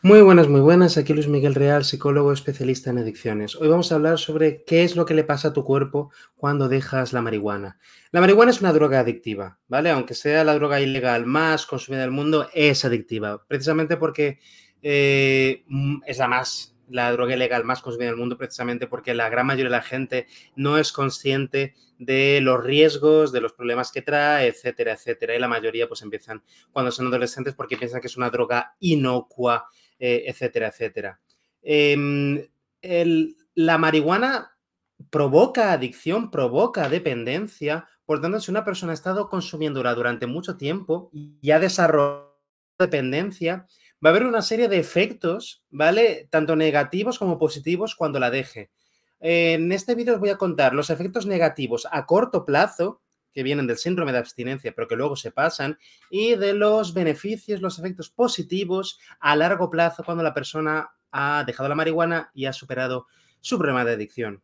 Muy buenas, muy buenas. Aquí Luis Miguel Real, psicólogo especialista en adicciones. Hoy vamos a hablar sobre qué es lo que le pasa a tu cuerpo cuando dejas la marihuana. La marihuana es una droga adictiva, ¿vale? Aunque sea la droga ilegal más consumida del mundo, es adictiva, precisamente porque eh, mm, es la más, la droga ilegal más consumida del mundo, precisamente porque la gran mayoría de la gente no es consciente de los riesgos, de los problemas que trae, etcétera, etcétera. Y la mayoría pues empiezan cuando son adolescentes porque piensan que es una droga inocua eh, etcétera, etcétera. Em, la marihuana provoca adicción, provoca dependencia. Por tanto, si una persona ha estado consumiéndola durante mucho tiempo y ha desarrollado dependencia, va a haber una serie de efectos, ¿vale? Tanto negativos como positivos cuando la deje. En este vídeo os voy a contar los efectos negativos a corto plazo que vienen del síndrome de abstinencia, pero que luego se pasan, y de los beneficios, los efectos positivos a largo plazo cuando la persona ha dejado la marihuana y ha superado su problema de adicción.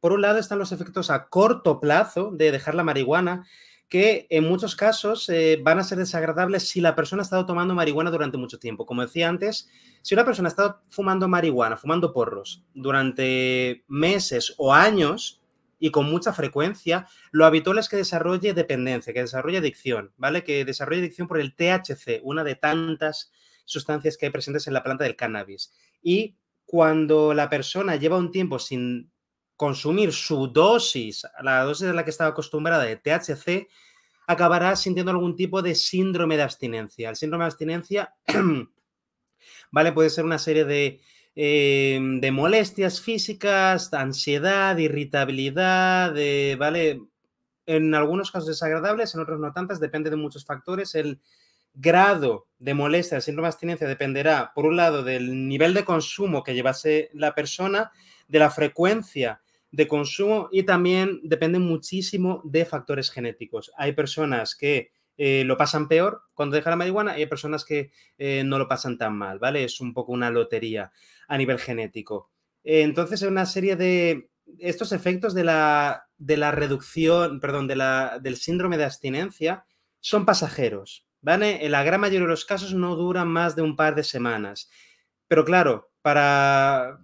Por un lado están los efectos a corto plazo de dejar la marihuana, que en muchos casos eh, van a ser desagradables si la persona ha estado tomando marihuana durante mucho tiempo. Como decía antes, si una persona ha estado fumando marihuana, fumando porros durante meses o años, y con mucha frecuencia, lo habitual es que desarrolle dependencia, que desarrolle adicción, ¿vale? Que desarrolle adicción por el THC, una de tantas sustancias que hay presentes en la planta del cannabis. Y cuando la persona lleva un tiempo sin consumir su dosis, la dosis a la que estaba acostumbrada de THC, acabará sintiendo algún tipo de síndrome de abstinencia. El síndrome de abstinencia, ¿vale? Puede ser una serie de Em, de molestias físicas, ansiedad, irritabilidad, ¿vale? En algunos casos desagradables, en otros no tantas, depende de muchos factores. El grado de molestia del síndrome de abstinencia dependerá, por un lado, del nivel de consumo que llevase la persona, de la frecuencia de consumo y también depende muchísimo de factores genéticos. Hay personas que eh, lo pasan peor cuando dejan la marihuana y hay personas que eh, no lo pasan tan mal, ¿vale? Es un poco una lotería a nivel genético. entonces, es una serie de estos efectos de la, de la reducción, perdón, de la, del síndrome de abstinencia son pasajeros, ¿vale? En la gran mayoría de los casos no duran más de un par de semanas. Pero claro, para,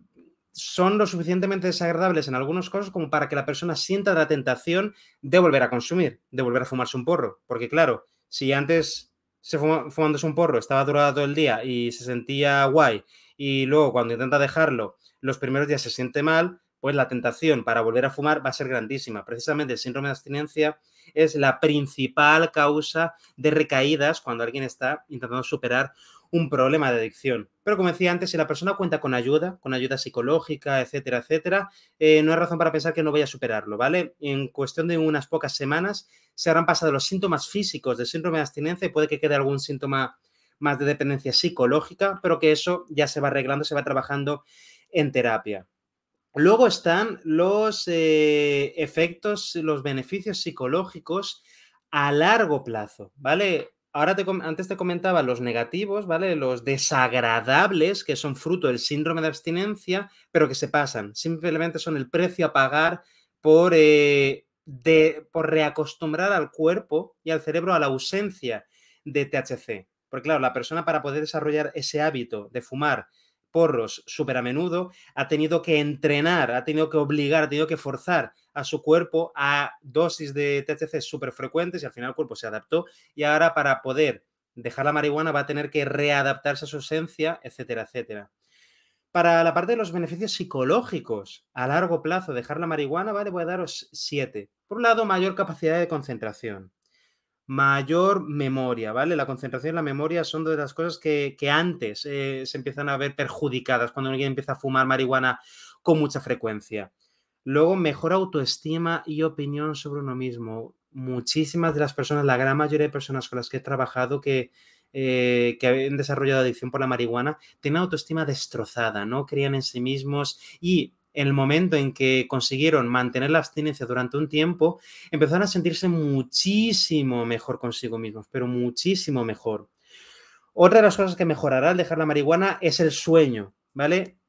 son lo suficientemente desagradables en algunos casos como para que la persona sienta la tentación de volver a consumir, de volver a fumarse un porro. Porque claro, si antes se fumándose un porro estaba durado todo el día y se sentía guay y luego cuando intenta dejarlo los primeros días se siente mal, pues la tentación para volver a fumar va a ser grandísima. Precisamente el síndrome de abstinencia es la principal causa de recaídas cuando alguien está intentando superar un problema de adicción. Pero como decía antes, si la persona cuenta con ayuda, con ayuda psicológica, etcétera, etcétera, eh, no hay razón para pensar que no vaya a superarlo, ¿vale? En cuestión de unas pocas semanas se habrán pasado los síntomas físicos del síndrome de abstinencia y puede que quede algún síntoma más de dependencia psicológica, pero que eso ya se va arreglando, se va trabajando en terapia. Luego están los eh, efectos, los beneficios psicológicos a largo plazo, ¿vale? Ahora te, antes te comentaba los negativos, ¿vale? Los desagradables, que son fruto del síndrome de abstinencia, pero que se pasan. Simplemente son el precio a pagar por, eh, por reacostumbrar al cuerpo y al cerebro a la ausencia de THC. Porque claro, la persona para poder desarrollar ese hábito de fumar porros súper a menudo, ha tenido que entrenar, ha tenido que obligar, ha tenido que forzar a su cuerpo a dosis de THC súper frecuentes y al final el cuerpo se adaptó y ahora para poder dejar la marihuana va a tener que readaptarse a su esencia, etcétera, etcétera. Para la parte de los beneficios psicológicos a largo plazo, dejar la marihuana, ¿vale? Voy a daros siete. Por un lado, mayor capacidad de concentración mayor memoria, ¿vale? La concentración y la memoria son de las cosas que, antes eh, se empiezan a ver perjudicadas cuando alguien empieza a fumar marihuana con mucha frecuencia. Luego, mejor autoestima y opinión sobre uno mismo. Muchísimas de las personas, la gran mayoría de personas con las que he trabajado que, eh, que han desarrollado adicción por la marihuana, tienen autoestima destrozada, no creían en sí mismos y en el momento en que consiguieron mantener la abstinencia durante un tiempo, empezaron a sentirse muchísimo mejor consigo mismos, pero muchísimo mejor. Otra de las cosas que mejorará al dejar la marihuana es el sueño, ¿vale?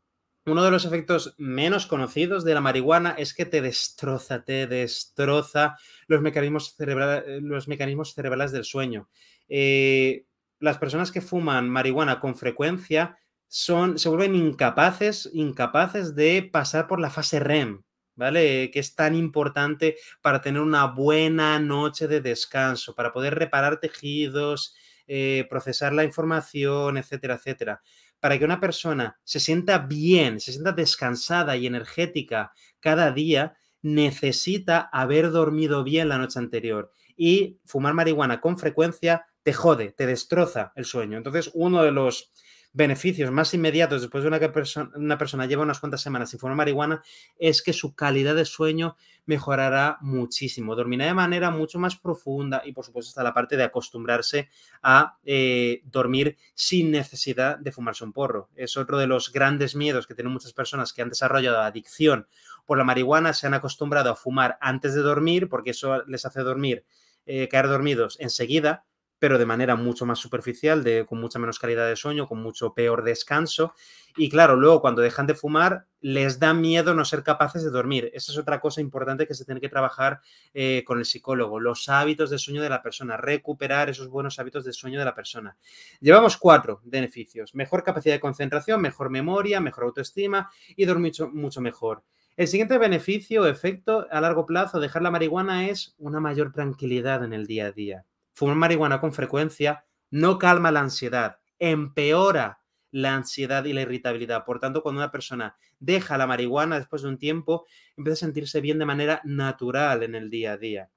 Uno de los efectos menos conocidos de la marihuana es que te destroza, te destroza los mecanismos, cerebrales, los mecanismos cerebrales del sueño. Eh, las personas que fuman marihuana con frecuencia son, se vuelven incapaces, incapaces de pasar por la fase REM, ¿vale? Que es tan importante para tener una buena noche de descanso, para poder reparar tejidos, eh, procesar la información, etcétera, etcétera. Para que una persona se sienta bien, se sienta descansada y energética cada día, necesita haber dormido bien la noche anterior. Y fumar marihuana con frecuencia te jode, te destroza el sueño. Entonces, uno de los beneficios más inmediatos después de una, que una persona lleva unas cuantas semanas sin fumar marihuana es que su calidad de sueño mejorará muchísimo, dormirá de manera mucho más profunda y por supuesto está la parte de acostumbrarse a eh, dormir sin necesidad de fumarse un porro. Es otro de los grandes miedos que tienen muchas personas que han desarrollado adicción por la marihuana, se han acostumbrado a fumar antes de dormir porque eso les hace dormir, eh, caer dormidos enseguida pero de manera mucho más superficial, de, con mucha menos calidad de sueño, con mucho peor descanso. Y claro, luego cuando dejan de fumar, les da miedo no ser capaces de dormir. Esa es otra cosa importante que se tiene que trabajar eh, con el psicólogo, los hábitos de sueño de la persona, recuperar esos buenos hábitos de sueño de la persona. Llevamos cuatro beneficios. Mejor capacidad de concentración, mejor memoria, mejor autoestima y dormir mucho, mucho mejor. El siguiente beneficio efecto a largo plazo de dejar la marihuana es una mayor tranquilidad en el día a día. Fumar marihuana con frecuencia no calma la ansiedad, empeora la ansiedad y la irritabilidad. Por tanto, cuando una persona deja la marihuana después de un tiempo, empieza a sentirse bien de manera natural en el día a día.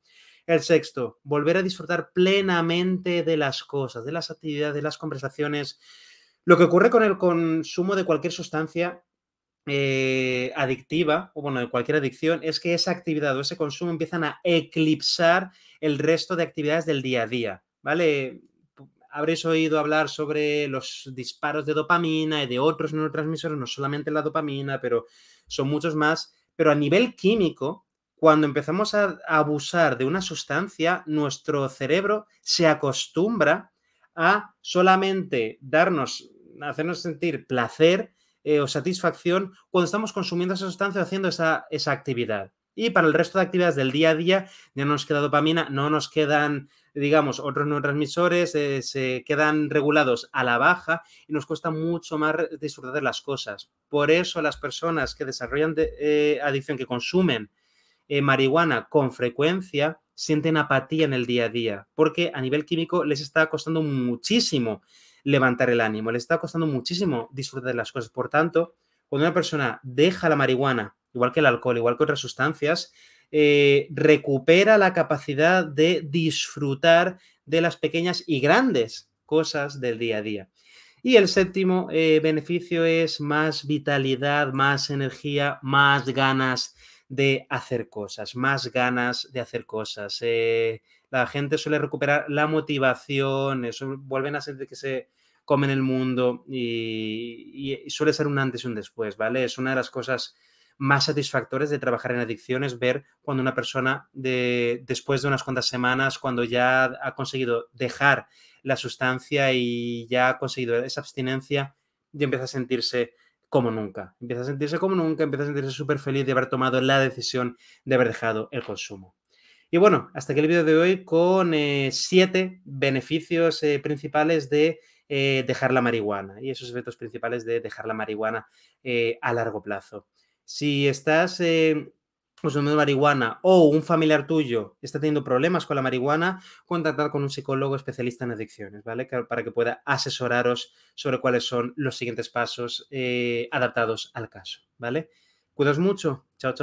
El sexto, volver a disfrutar plenamente de las cosas, de las actividades, de las conversaciones. Lo que ocurre con el consumo de cualquier sustancia eh, adictiva, o bueno, de cualquier adicción, es que esa actividad o ese consumo empiezan a eclipsar el resto de actividades del día a día, ¿vale? Habréis oído hablar sobre los disparos de dopamina y de otros neurotransmisores, no solamente la dopamina, pero son muchos más. Pero a nivel químico, cuando empezamos a abusar de una sustancia, nuestro cerebro se acostumbra a solamente darnos, hacernos sentir placer eh, o satisfacción cuando estamos consumiendo esa sustancia o haciendo esa, esa actividad. Y para el resto de actividades del día a día ya no nos queda dopamina, no nos quedan, digamos, otros neurotransmisores, eh, se quedan regulados a la baja y nos cuesta mucho más disfrutar de las cosas. Por eso las personas que desarrollan eh, adicción, que consumen marihuana con frecuencia, sienten apatía en el día a día, porque a nivel químico les está costando muchísimo levantar el ánimo, le está costando muchísimo disfrutar de las cosas. Por tanto, cuando una persona deja la marihuana, igual que el alcohol, igual que otras sustancias, eh, recupera la capacidad de disfrutar de las pequeñas y grandes cosas del día a día. Y el séptimo eh, beneficio es más vitalidad, más energía, más ganas de hacer cosas, más ganas de hacer cosas. Eh, la gente suele recuperar la motivación, eso, vuelven a sentir que se comen el mundo y, suele ser un antes y un después, ¿vale? Es una de las cosas más satisfactorias de trabajar en adicciones, ver cuando una persona de, después de unas cuantas semanas, cuando ya ha conseguido dejar la sustancia y ya ha conseguido esa abstinencia, ya empieza a sentirse como nunca. Empieza a sentirse como nunca, empieza a sentirse súper feliz de haber tomado la decisión de haber dejado el consumo. Y bueno, hasta aquí el vídeo de hoy con eh, siete beneficios eh, principales de eh, dejar la marihuana y esos efectos principales de dejar la marihuana a largo plazo. Si estás consumiendo marihuana o un familiar tuyo está teniendo problemas con la marihuana, contactar con un psicólogo especialista en adicciones, ¿vale? Para que pueda asesoraros sobre cuáles son los siguientes pasos adaptados al caso, ¿vale? Cuidaos mucho. Chao, chao.